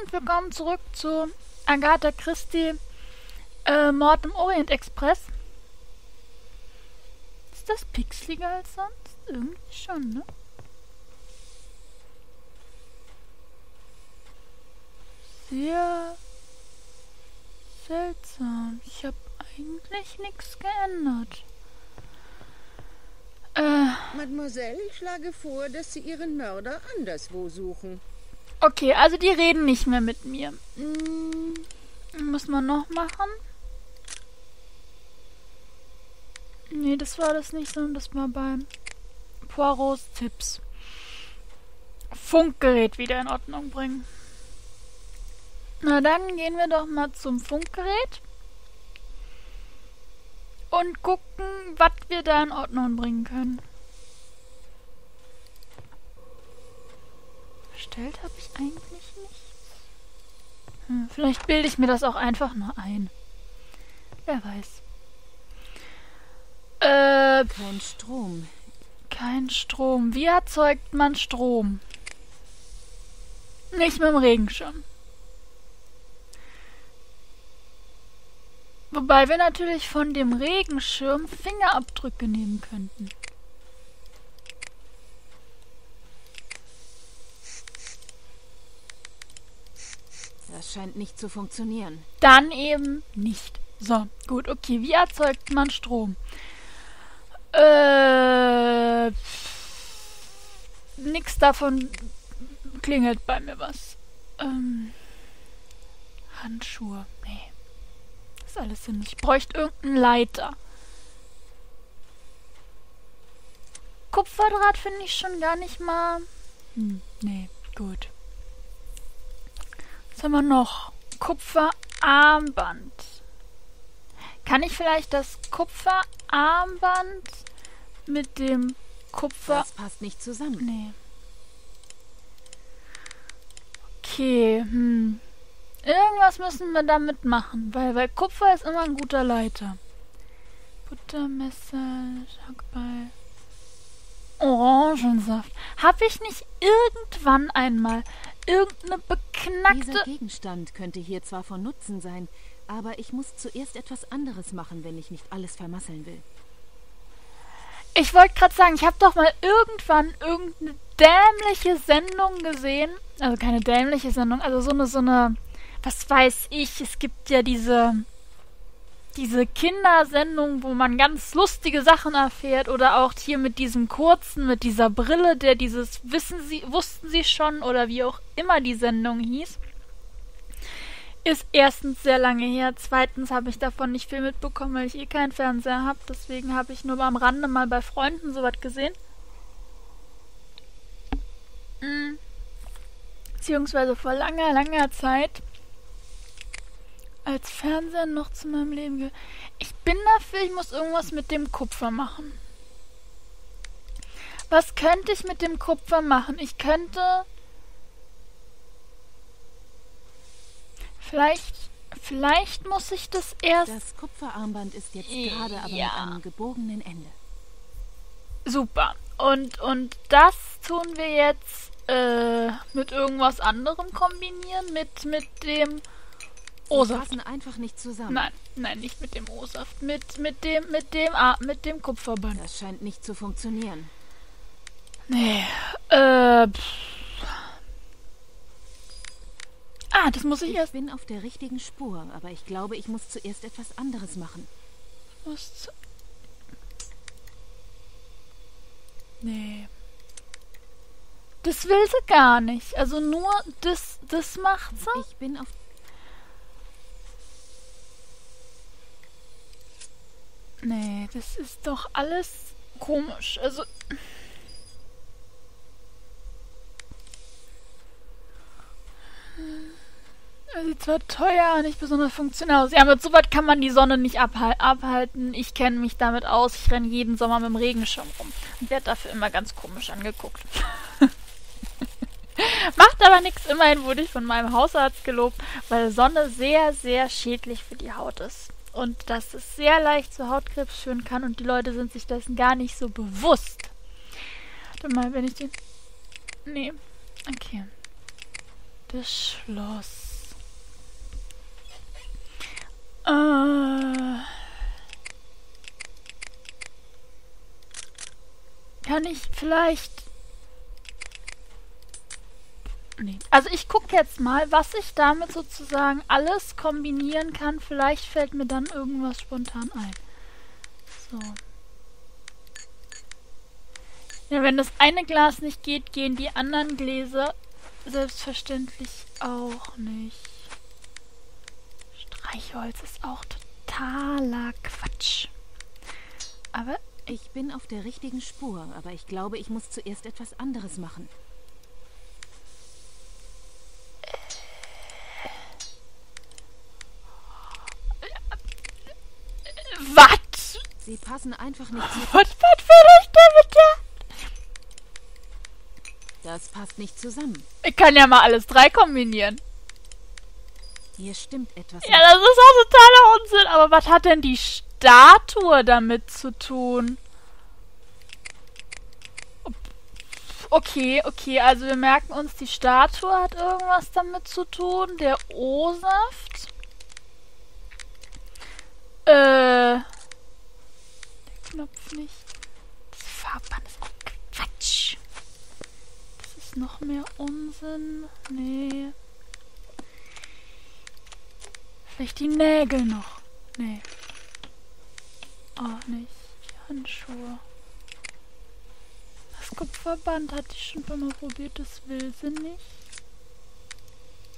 Und wir kommen zurück zu Agatha Christie, äh, Mord im Orient Express. Ist das pixeliger als sonst? Irgendwie schon, ne? Sehr seltsam. Ich habe eigentlich nichts geändert. Äh. Mademoiselle, ich schlage vor, dass Sie Ihren Mörder anderswo suchen. Okay, also die reden nicht mehr mit mir. Hm, muss man noch machen? Nee, das war das nicht, sondern das war beim Poirots Tipps. Funkgerät wieder in Ordnung bringen. Na dann gehen wir doch mal zum Funkgerät und gucken, was wir da in Ordnung bringen können. Bestellt habe ich eigentlich nichts. Hm, vielleicht bilde ich mir das auch einfach nur ein. Wer weiß. Äh, kein Strom. Kein Strom. Wie erzeugt man Strom? Nicht mit dem Regenschirm. Wobei wir natürlich von dem Regenschirm Fingerabdrücke nehmen könnten. Das scheint nicht zu funktionieren. Dann eben nicht. So, gut, okay. Wie erzeugt man Strom? Äh. Nix davon klingelt bei mir was. Ähm. Handschuhe. Nee alles hin. Ich bräuchte irgendeinen Leiter. Kupferdraht finde ich schon gar nicht mal... Hm, nee, gut. Was haben wir noch? Kupferarmband. Kann ich vielleicht das Kupferarmband mit dem Kupfer... Das passt nicht zusammen. Nee. Okay, hm. Irgendwas müssen wir damit machen, weil, weil Kupfer ist immer ein guter Leiter. Buttermesser, Hackball. Orangensaft. Hab ich nicht irgendwann einmal irgendeine beknackte... Dieser Gegenstand könnte hier zwar von Nutzen sein, aber ich muss zuerst etwas anderes machen, wenn ich nicht alles vermasseln will. Ich wollte gerade sagen, ich habe doch mal irgendwann irgendeine dämliche Sendung gesehen. Also keine dämliche Sendung, also so eine, so eine was weiß ich, es gibt ja diese diese Kindersendung, wo man ganz lustige Sachen erfährt oder auch hier mit diesem kurzen, mit dieser Brille, der dieses wissen Sie, wussten Sie schon oder wie auch immer die Sendung hieß, ist erstens sehr lange her, zweitens habe ich davon nicht viel mitbekommen, weil ich eh keinen Fernseher habe, deswegen habe ich nur am Rande mal bei Freunden sowas gesehen. Mhm. Beziehungsweise vor langer, langer Zeit als Fernseher noch zu meinem Leben gehört. Ich bin dafür, ich muss irgendwas mit dem Kupfer machen. Was könnte ich mit dem Kupfer machen? Ich könnte. Vielleicht. Vielleicht muss ich das erst. Das Kupferarmband ist jetzt gerade aber ja. mit einem gebogenen Ende. Super. Und, und das tun wir jetzt äh, mit irgendwas anderem kombinieren. Mit, mit dem O-Saft. passen einfach nicht zusammen. Nein, nein, nicht mit dem O-Saft. Mit, mit dem, mit dem, ah, mit dem Kupferband. Das scheint nicht zu funktionieren. Nee, äh, pff. Ah, das muss ich, ich erst... Ich bin auf der richtigen Spur, aber ich glaube, ich muss zuerst etwas anderes machen. Was? Zu... Nee. Das will sie gar nicht. Also nur das, das macht sie. Ich bin auf Nee, das ist doch alles komisch. Also. Sieht zwar teuer, nicht besonders funktional aus. Ja, mit so was kann man die Sonne nicht abhal abhalten. Ich kenne mich damit aus. Ich renne jeden Sommer mit dem Regenschirm rum und werde dafür immer ganz komisch angeguckt. Macht aber nichts. Immerhin wurde ich von meinem Hausarzt gelobt, weil Sonne sehr, sehr schädlich für die Haut ist und dass es sehr leicht zu Hautkrebs führen kann und die Leute sind sich dessen gar nicht so bewusst. Warte mal, wenn ich den... Nee. Okay. Das Schloss. Äh, kann ich vielleicht... Nee. Also ich gucke jetzt mal, was ich damit sozusagen alles kombinieren kann. Vielleicht fällt mir dann irgendwas spontan ein. So. Ja, wenn das eine Glas nicht geht, gehen die anderen Gläser selbstverständlich auch nicht. Streichholz ist auch totaler Quatsch. Aber ich bin auf der richtigen Spur, aber ich glaube, ich muss zuerst etwas anderes machen. Was? Sie passen einfach nicht zu. Was, was will ich damit ja? Das passt nicht zusammen. Ich kann ja mal alles drei kombinieren. Hier stimmt etwas. Ja, das ist auch totaler Unsinn. Aber was hat denn die Statue damit zu tun? Okay, okay, also wir merken uns, die Statue hat irgendwas damit zu tun. Der O-Saft. Äh. Knopf nicht. Das Farbband ist auch Quatsch. Das ist noch mehr Unsinn. Nee. Vielleicht die Nägel noch. Nee. Auch nicht. Die Handschuhe. Das Kupferband hatte ich schon mal probiert. Das will sie nicht.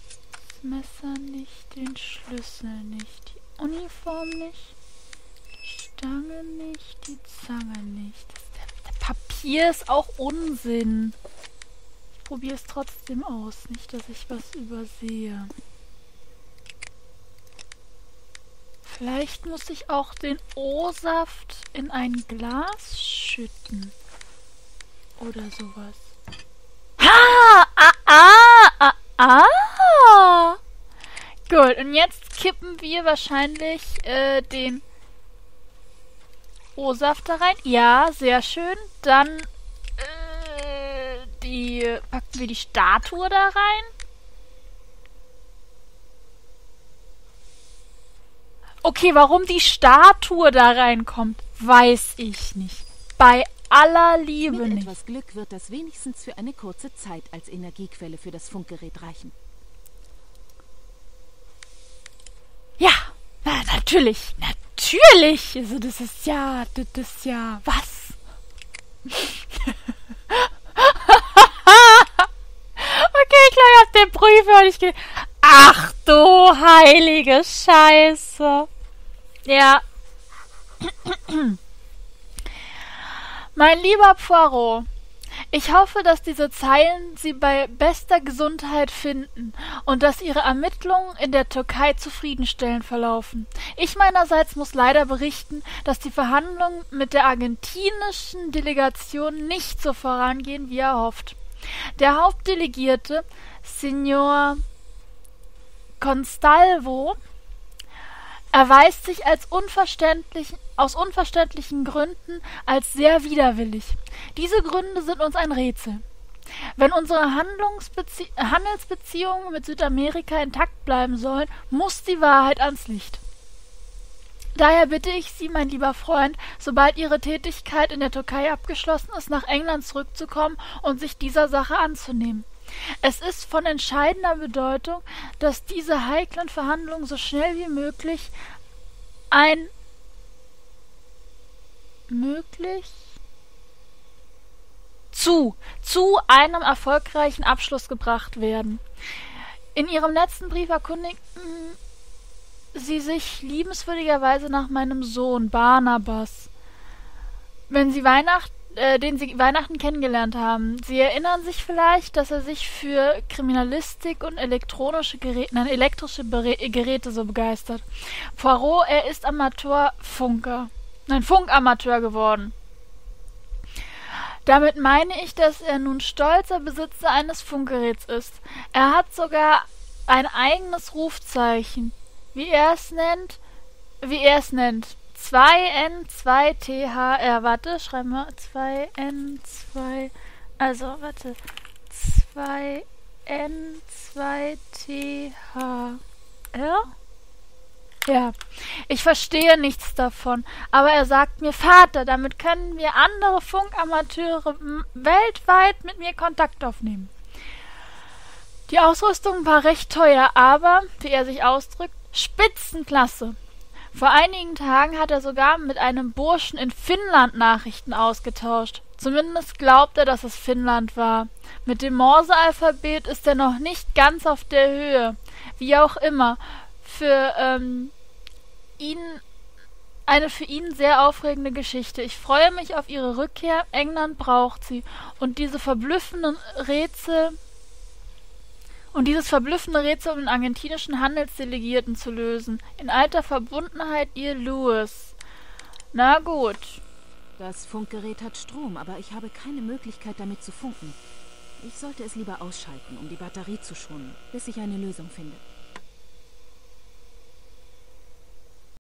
Das Messer nicht. Den Schlüssel nicht. Die Uniform nicht. Stange nicht. Die Zange nicht. Der, der Papier ist auch Unsinn. Ich probiere es trotzdem aus. Nicht, dass ich was übersehe. Vielleicht muss ich auch den O-Saft in ein Glas schütten. Oder sowas. Ha! Ah, ah, ah, ah! Gut, und jetzt kippen wir wahrscheinlich äh, den O-Saft da rein. Ja, sehr schön. Dann äh, die packen wir die Statue da rein. Okay, warum die Statue da reinkommt, weiß ich nicht. Bei aller Liebe Mit nicht. etwas Glück wird das wenigstens für eine kurze Zeit als Energiequelle für das Funkgerät reichen. Ja, na, natürlich, natürlich. Also das ist ja, das ist ja, was? okay, ich glaube, ich hab den Brief und ich gehe. Ach du heilige Scheiße. Ja. mein lieber Poirot, ich hoffe, dass diese Zeilen Sie bei bester Gesundheit finden und dass Ihre Ermittlungen in der Türkei zufriedenstellend verlaufen. Ich meinerseits muss leider berichten, dass die Verhandlungen mit der argentinischen Delegation nicht so vorangehen, wie erhofft. Der Hauptdelegierte, Signor Constalvo, erweist sich als unverständlich, aus unverständlichen Gründen als sehr widerwillig. Diese Gründe sind uns ein Rätsel. Wenn unsere Handlungsbezie Handelsbeziehungen mit Südamerika intakt bleiben sollen, muss die Wahrheit ans Licht. Daher bitte ich Sie, mein lieber Freund, sobald Ihre Tätigkeit in der Türkei abgeschlossen ist, nach England zurückzukommen und sich dieser Sache anzunehmen. Es ist von entscheidender Bedeutung, dass diese heiklen Verhandlungen so schnell wie möglich ein möglich zu zu einem erfolgreichen Abschluss gebracht werden. In Ihrem letzten Brief erkundigten Sie sich liebenswürdigerweise nach meinem Sohn Barnabas. Wenn Sie Weihnachten äh, den Sie Weihnachten kennengelernt haben. Sie erinnern sich vielleicht, dass er sich für Kriminalistik und elektronische Geräte, nein, elektrische Bere Geräte so begeistert. Poirot, er ist Amateurfunker, nein, Funkamateur geworden. Damit meine ich, dass er nun stolzer Besitzer eines Funkgeräts ist. Er hat sogar ein eigenes Rufzeichen, wie er es nennt, wie er es nennt. 2N2THR. Warte, schreiben wir 2N2. Also, warte. N2TH. R? Ja, ich verstehe nichts davon, aber er sagt mir, Vater, damit können wir andere Funkamateure weltweit mit mir Kontakt aufnehmen. Die Ausrüstung war recht teuer, aber, wie er sich ausdrückt, Spitzenklasse. Vor einigen Tagen hat er sogar mit einem Burschen in Finnland Nachrichten ausgetauscht. Zumindest glaubt er, dass es Finnland war. Mit dem Morse-Alphabet ist er noch nicht ganz auf der Höhe. Wie auch immer, für ähm, ihn eine für ihn sehr aufregende Geschichte. Ich freue mich auf ihre Rückkehr. England braucht sie. Und diese verblüffenden Rätsel und dieses verblüffende Rätsel um den argentinischen Handelsdelegierten zu lösen. In alter Verbundenheit, ihr Louis. Na gut. Das Funkgerät hat Strom, aber ich habe keine Möglichkeit, damit zu funken. Ich sollte es lieber ausschalten, um die Batterie zu schonen, bis ich eine Lösung finde.